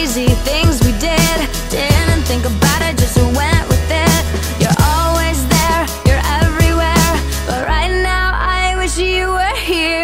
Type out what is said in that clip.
crazy things we did. Didn't think about it, just went with it. You're always there, you're everywhere. But right now I wish you were here.